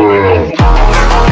world.